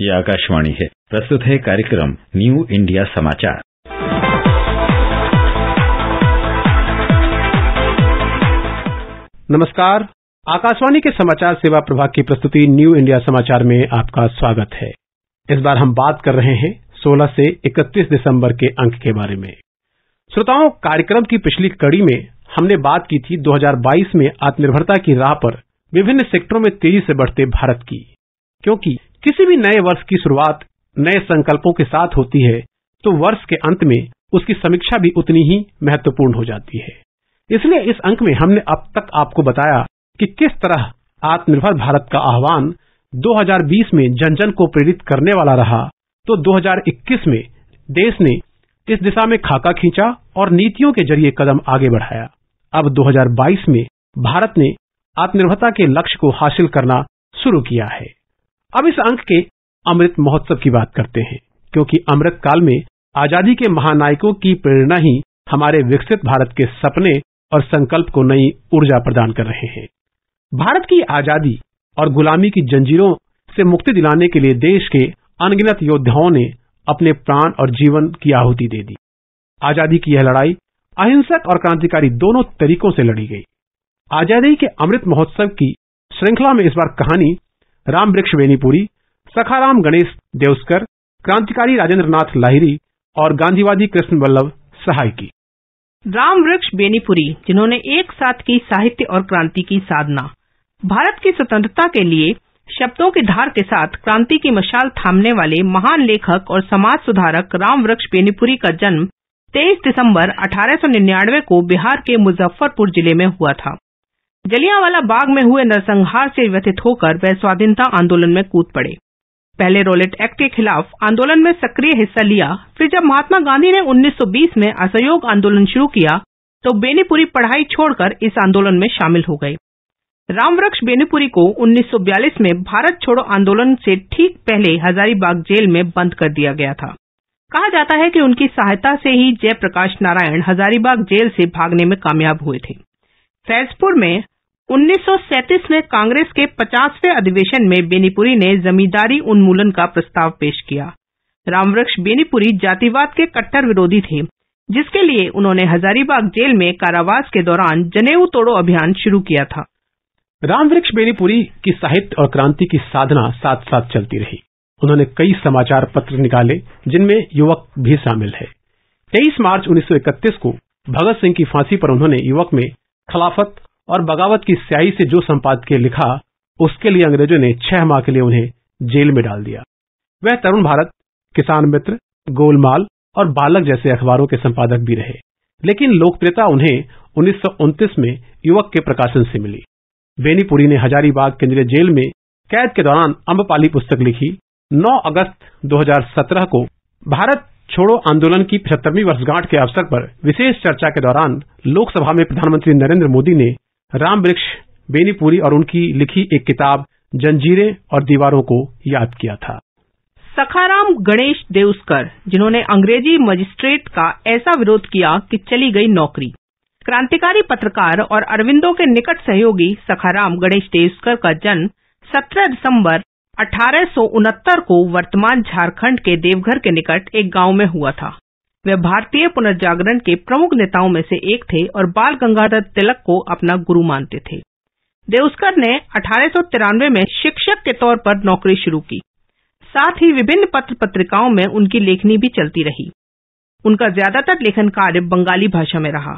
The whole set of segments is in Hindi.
ये आकाशवाणी है। प्रस्तुत है कार्यक्रम न्यू इंडिया समाचार। नमस्कार। आकाशवाणी के समाचार सेवा प्रभाग की प्रस्तुति न्यू इंडिया समाचार में आपका स्वागत है। इस बार हम बात कर रहे हैं 16 से 31 दिसंबर के अंक के बारे में। श्रोताओं, कार्यक्रम की पिछली कड़ी में हमने बात की थी 2022 में आत्मनिर्भरता की राह पर विभिन्न सेक्टरों में तेज़ी से बढ़ते भारत की। क्योंकि किसी भी नए वर्ष की शुरुआत नए संकल्पों के साथ होती है तो वर्ष के अंत में उसकी समीक्षा भी उतनी ही महत्वपूर्ण हो जाती है। इसलिए इस अंक में हमने अब तक आपको बताया कि किस तरह आत्मनिर्भर भारत का आह्वान 2020 में जन जन को प्रेरित करने वाला रहा तो 2021 में देश ने इस दिशा में खाका खींचा और नीतियों के ज़रिए कदम आगे बढ़ाया। अब 2022 में भारत ने आत्मनिर्भरता के लक्ष्य को हासिल करना शुरू किया है। अब इस अंक के अमृत महोत्सव की बात करते हैं, क्योंकि अमृत काल में आज़ादी के महानायकों की प्रेरणा ही हमारे विकसित भारत के सपने और संकल्प को नई ऊर्जा प्रदान कर रहे हैं। भारत की आज़ादी और गुलामी की जंजीरों से मुक्ति दिलाने के लिए देश के अनगिनत योद्धाओं ने अपने प्राण और जीवन की आहुति दे दी। आज़ादी की यह लड़ाई अहिंसक और क्रांतिकारी दोनों तरीकों से लड़ी गई। आज़ादी के अमृत महोत्सव की श्रृंखला में इस बार कहानी राम वृक्ष बेनीपुरी सखाराम गणेश देवस्कर, क्रांतिकारी राजेंद्र नाथ लाहिरी और गांधीवादी कृष्ण वल्लभ सहाय की राम वृक्ष बेनीपुरी जिन्होंने एक साथ की साहित्य और क्रांति की साधना। भारत की स्वतंत्रता के लिए शब्दों की धार के साथ क्रांति की मशाल थामने वाले महान लेखक और समाज सुधारक राम वृक्ष बेनीपुरी का जन्म 23 दिसंबर 1899 को बिहार के मुजफ्फरपुर ज़िले में हुआ था। जलियांवाला बाग में हुए नरसंहार से व्यथित होकर वे स्वाधीनता आंदोलन में कूद पड़े। पहले रोलेट एक्ट के खिलाफ आंदोलन में सक्रिय हिस्सा लिया, फिर जब महात्मा गांधी ने 1920 में असहयोग आंदोलन शुरू किया तो बेनीपुरी पढ़ाई छोड़कर इस आंदोलन में शामिल हो गए। रामवृक्ष बेनीपुरी को 1942 में भारत छोड़ो आंदोलन से ठीक पहले हजारीबाग जेल में बंद कर दिया गया था। कहा जाता है कि उनकी सहायता से ही जयप्रकाश नारायण हजारीबाग जेल से भागने में कामयाब हुए थे। फैजपुर में 1937 में कांग्रेस के पचासवें अधिवेशन में बेनीपुरी ने जमींदारी उन्मूलन का प्रस्ताव पेश किया। रामवृक्ष बेनीपुरी जातिवाद के कट्टर विरोधी थे, जिसके लिए उन्होंने हजारीबाग जेल में कारावास के दौरान जनेऊ तोड़ो अभियान शुरू किया था। रामवृक्ष बेनीपुरी की साहित्य और क्रांति की साधना साथ साथ चलती रही। उन्होंने कई समाचार पत्र निकाले, जिनमें युवक भी शामिल है। 23 मार्च 1931 को भगत सिंह की फांसी पर उन्होंने युवक में खिलाफत और बगावत की स्याही से जो संपादकीय लिखा, उसके लिए अंग्रेज़ों ने छह माह के लिए उन्हें जेल में डाल दिया। वह तरुण भारत, किसान मित्र, गोलमाल और बालक जैसे अखबारों के संपादक भी रहे। लेकिन लोकप्रियता उन्हें उन्नीस सौ उनतीस में युवक के प्रकाशन से मिली। बेनीपुरी ने हजारीबाग केंद्रीय जेल में कैद के दौरान अम्बपाली पुस्तक लिखी। 9 अगस्त 2017 को भारत छोड़ो आंदोलन की पचहत्तरवीं वर्षगांठ के अवसर पर विशेष चर्चा के दौरान लोकसभा में प्रधानमंत्री नरेंद्र मोदी ने राम वृक्ष बेनीपुरी और उनकी लिखी एक किताब, जंजीरें और दीवारों को याद किया था। सखाराम गणेश देउस्कर जिन्होंने अंग्रेज़ी मजिस्ट्रेट का ऐसा विरोध किया कि चली गई नौकरी। क्रांतिकारी पत्रकार और अरविंदो के निकट सहयोगी सखाराम गणेश देउस्कर का जन्म 17 दिसंबर अठारह सौ उनहत्तर को वर्तमान झारखंड के देवघर के निकट एक गाँव में हुआ था। वे भारतीय पुनर्जागरण के प्रमुख नेताओं में से एक थे और बाल गंगाधर तिलक को अपना गुरु मानते थे। देउस्कर ने अठारह सौ तिरानवे में शिक्षक के तौर पर नौकरी शुरू की। साथ ही विभिन्न पत्र पत्रिकाओं में उनकी लेखनी भी चलती रही। उनका ज़्यादातर लेखन कार्य बंगाली भाषा में रहा।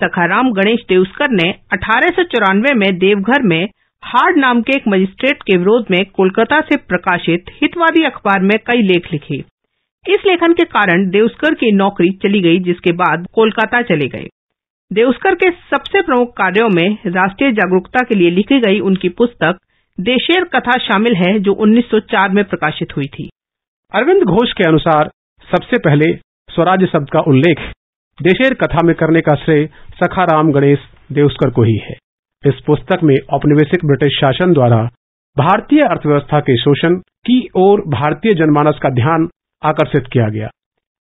सखाराम गणेश देउस्कर ने अठारह सौ चौरानवे में देवघर में हार्ड नाम के एक मजिस्ट्रेट के विरोध में कोलकाता से प्रकाशित हितवादी अखबार में कई लेख लिखे। इस लेखन के कारण देवस्कर की नौकरी चली गई, जिसके बाद कोलकाता चले गए। देवस्कर के सबसे प्रमुख कार्यों में राष्ट्रीय जागरूकता के लिए लिखी गई उनकी पुस्तक, देशेर कथा शामिल है, जो 1904 में प्रकाशित हुई थी। अरविंद घोष के अनुसार, सबसे पहले स्वराज्य शब्द का उल्लेख देशेर कथा में करने का श्रेय सखाराम गणेश देवस्कर को ही है। इस पुस्तक में औपनिवेशिक ब्रिटिश शासन द्वारा भारतीय अर्थव्यवस्था के शोषण की ओर भारतीय जनमानस का ध्यान आकर्षित किया गया।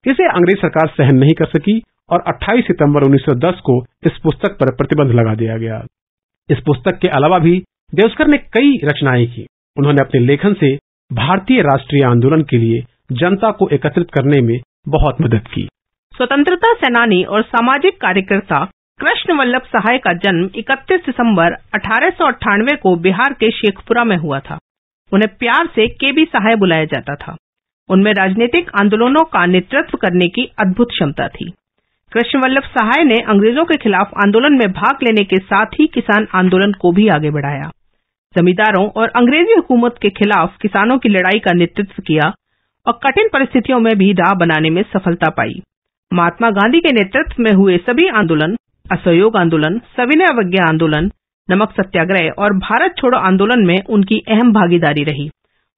इसे अंग्रेज़ सरकार सहन नहीं कर सकी और 28 सितंबर 1910 को इस पुस्तक पर प्रतिबंध लगा दिया गया। इस पुस्तक के अलावा भी देवस्कर ने कई रचनाएँ की। उन्होंने अपने लेखन से भारतीय राष्ट्रीय आंदोलन के लिए जनता को एकत्रित करने में बहुत मदद की। स्वतंत्रता सेनानी और सामाजिक कार्यकर्ता कृष्ण वल्लभ सहाय का जन्म 31 दिसंबर अठारह सौ अठानवे को बिहार के शेखपुरा में हुआ था। उन्हें प्यार से के बी सहाय बुलाया जाता था। उनमें राजनीतिक आंदोलनों का नेतृत्व करने की अद्भुत क्षमता थी। कृष्ण वल्लभ सहाय ने अंग्रेज़ों के खिलाफ आंदोलन में भाग लेने के साथ ही किसान आंदोलन को भी आगे बढ़ाया। जमींदारों और अंग्रेज़ी हुकूमत के खिलाफ किसानों की लड़ाई का नेतृत्व किया और कठिन परिस्थितियों में भी राह बनाने में सफलता पाई। महात्मा गांधी के नेतृत्व में हुए सभी आंदोलन, असहयोग आंदोलन, सविनय अवज्ञा आंदोलन, नमक सत्याग्रह और भारत छोड़ो आंदोलन में उनकी अहम भागीदारी रही।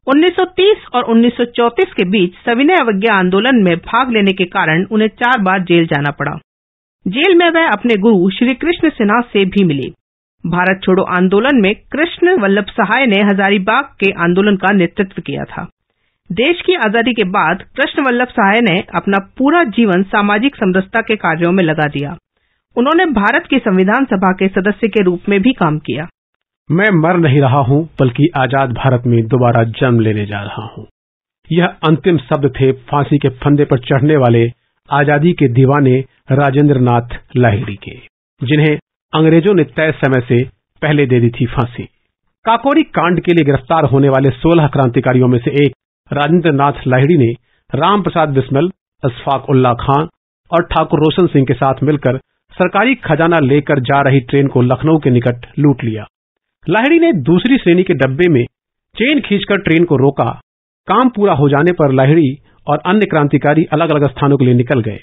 1930 और 1934 के बीच सविनय अवज्ञा आंदोलन में भाग लेने के कारण उन्हें चार बार जेल जाना पड़ा। जेल में वह अपने गुरु श्री कृष्ण सिन्हा से भी मिले। भारत छोड़ो आंदोलन में कृष्ण वल्लभ सहाय ने हजारीबाग के आंदोलन का नेतृत्व किया था। देश की आज़ादी के बाद कृष्ण वल्लभ सहाय ने अपना पूरा जीवन सामाजिक समरसता के कार्यों में लगा दिया। उन्होंने भारत की संविधान सभा के सदस्य के रूप में भी काम किया। मैं मर नहीं रहा हूँ, बल्कि आज़ाद भारत में दोबारा जन्म लेने जा रहा हूँ। यह अंतिम शब्द थे फांसी के फंदे पर चढ़ने वाले आज़ादी के दीवाने राजेंद्र नाथ लाहिड़ी के, जिन्हें अंग्रेज़ों ने तय समय से पहले दे दी थी फांसी। काकोरी कांड के लिए गिरफ़्तार होने वाले सोलह क्रांतिकारियों में से एक राजेंद्र नाथ लाहिड़ी ने राम प्रसाद बिस्मल अशफाक उल्ला खान और ठाकुर रोशन सिंह के साथ मिलकर सरकारी खजाना लेकर जा रही ट्रेन को लखनऊ के निकट लूट लिया। लाहिड़ी ने दूसरी श्रेणी के डब्बे में चेन खींचकर ट्रेन को रोका। काम पूरा हो जाने पर लाहिड़ी और अन्य क्रांतिकारी अलग अलग स्थानों के लिए निकल गए।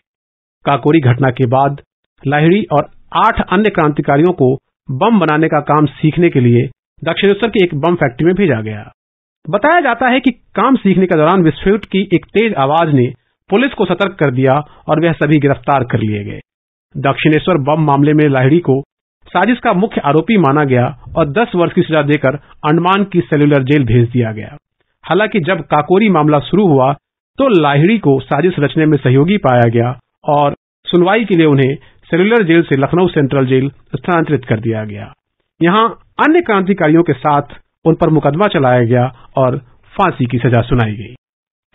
काकोरी घटना के बाद लाहिड़ी और आठ अन्य क्रांतिकारियों को बम बनाने का काम सीखने के लिए दक्षिणेश्वर की एक बम फैक्ट्री में भेजा गया। बताया जाता है कि काम सीखने के दौरान विस्फोट की एक तेज आवाज़ ने पुलिस को सतर्क कर दिया और वह सभी गिरफ़्तार कर लिए गए। दक्षिणेश्वर बम मामले में लाहिड़ी को साजिश का मुख्य आरोपी माना गया और 10 वर्ष की सजा देकर अंडमान की सेल्यूलर जेल भेज दिया गया। हालाँकि जब काकोरी मामला शुरू हुआ तो लाहिड़ी को साजिश रचने में सहयोगी पाया गया और सुनवाई के लिए उन्हें सेल्यूलर जेल से लखनऊ सेंट्रल जेल स्थानांतरित कर दिया गया। यहाँ अन्य क्रांतिकारियों के साथ उन पर मुकदमा चलाया गया और फांसी की सजा सुनाई गई।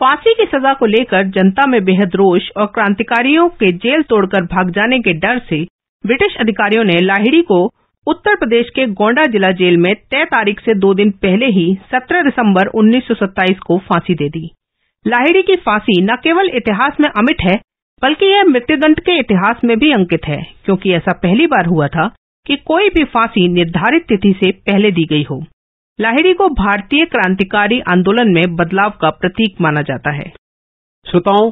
फांसी की सजा को लेकर जनता में बेहद रोष और क्रांतिकारियों के जेल तोड़कर भाग जाने के डर से ब्रिटिश अधिकारियों ने लाहिड़ी को उत्तर प्रदेश के गोंडा जिला जेल में तय तारीख से दो दिन पहले ही 17 दिसंबर 1927 को फांसी दे दी। लाहिड़ी की फांसी न केवल इतिहास में अमिट है, बल्कि यह मृत्युदंड के इतिहास में भी अंकित है, क्योंकि ऐसा पहली बार हुआ था कि कोई भी फांसी निर्धारित तिथि से पहले दी गई हो। लाहिड़ी को भारतीय क्रांतिकारी आंदोलन में बदलाव का प्रतीक माना जाता है। श्रोताओं,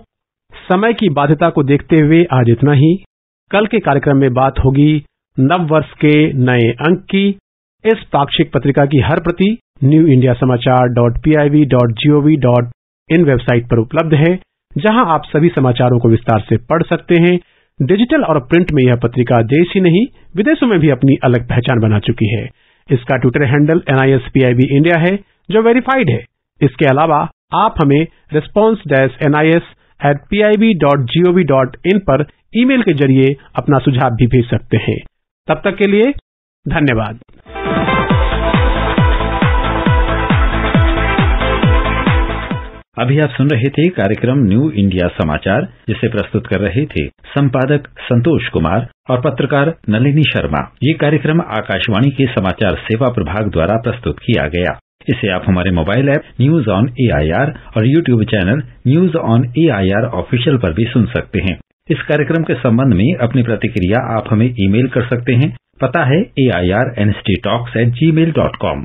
समय की बाध्यता को देखते हुए आज इतना ही। कल के कार्यक्रम में बात होगी नव वर्ष के नए अंक की। इस पाक्षिक पत्रिका की हर प्रति न्यू इंडिया समाचार dot P I V dot G O V dot in website पर उपलब्ध है, जहाँ आप सभी समाचारों को विस्तार से पढ़ सकते हैं। डिजिटल और प्रिंट में यह पत्रिका देश ही नहीं, विदेशों में भी अपनी अलग पहचान बना चुकी है। इसका ट्विटर हैंडल एनआईएस इंडिया है, जो वेरीफाइड है। इसके अलावा आप हमें response dash NIS at P I B dot G O V dot in पर ईमेल के ज़रिए अपना सुझाव भी भेज सकते हैं। तब तक के लिए धन्यवाद। अभी आप सुन रहे थे कार्यक्रम न्यू इंडिया समाचार, जिसे प्रस्तुत कर रहे थे संपादक संतोष कुमार और पत्रकार नलिनी शर्मा। ये कार्यक्रम आकाशवाणी के समाचार सेवा प्रभाग द्वारा प्रस्तुत किया गया। इसे आप हमारे mobile app, news on A और YouTube channel, news on AIR official पर भी सुन सकते हैं। इस कार्यक्रम के संबंध में अपनी प्रतिक्रिया आप हमें ईमेल कर सकते हैं। पता है A I R N S T talks at Gmail dot com